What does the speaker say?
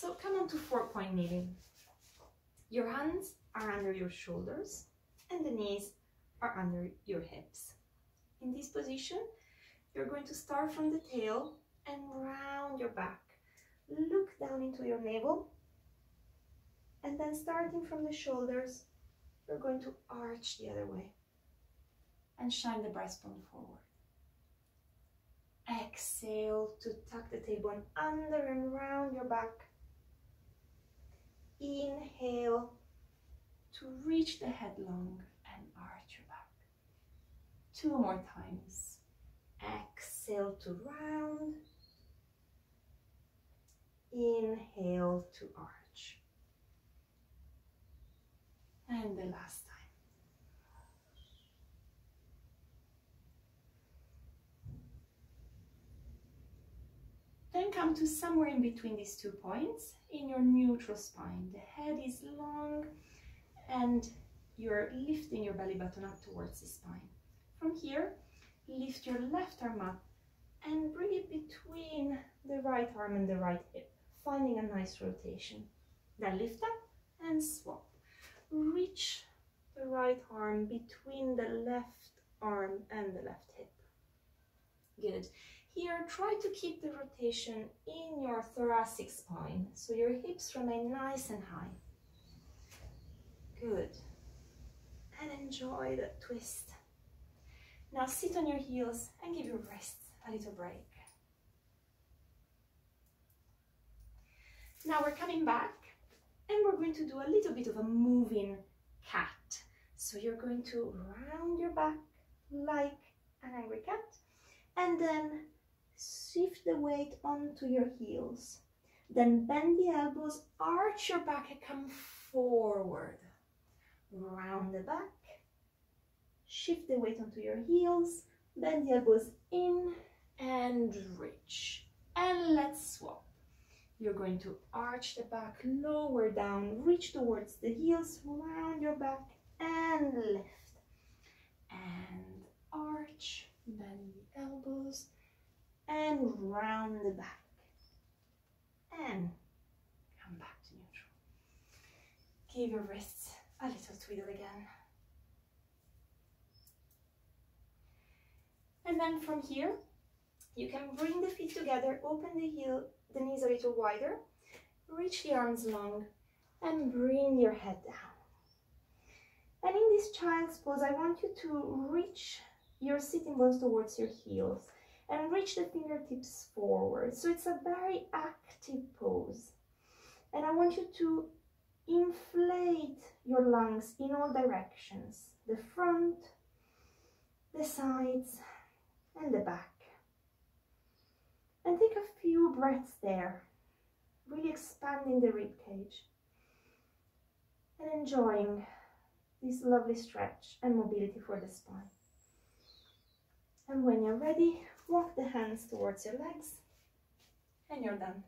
So come on to four point kneeling. Your hands are under your shoulders and the knees are under your hips. In this position, you're going to start from the tail and round your back. Look down into your navel and then starting from the shoulders, you're going to arch the other way and shine the breastbone forward. Exhale to tuck the tailbone under and round your back. Inhale to reach the head long and arch your back. Two more times. Exhale to round. Inhale to arch. And the last time. Then come to somewhere in between these two points in your neutral spine. The head is long and you're lifting your belly button up towards the spine. From here, lift your left arm up and bring it between the right arm and the right hip, finding a nice rotation. Then lift up and swap. Reach the right arm between the left arm and the left hip. Good. Here, try to keep the rotation in your thoracic spine, so your hips remain nice and high. Good. And enjoy the twist. Now sit on your heels and give your wrists a little break. Now we're coming back and we're going to do a little bit of a moving cat. So you're going to round your back like an angry cat and then shift the weight onto your heels. Then bend the elbows, arch your back and come forward. Round the back, shift the weight onto your heels, bend the elbows in and reach. And let's swap. You're going to arch the back, lower down, reach towards the heels, round your back and lift. And arch, bend the elbows and round the back. And come back to neutral. Give your wrists a little twiddle again. And then from here, you can bring the feet together, open the heel, the knees a little wider, reach the arms long, and bring your head down. And in this child's pose, I want you to reach your sitting bones towards your heels and reach the fingertips forward. So it's a very active pose. And I want you to inflate your lungs in all directions, the front, the sides, and the back. And take a few breaths there, really expanding the rib cage and enjoying this lovely stretch and mobility for the spine. And when you're ready, walk the hands towards your legs and you're done.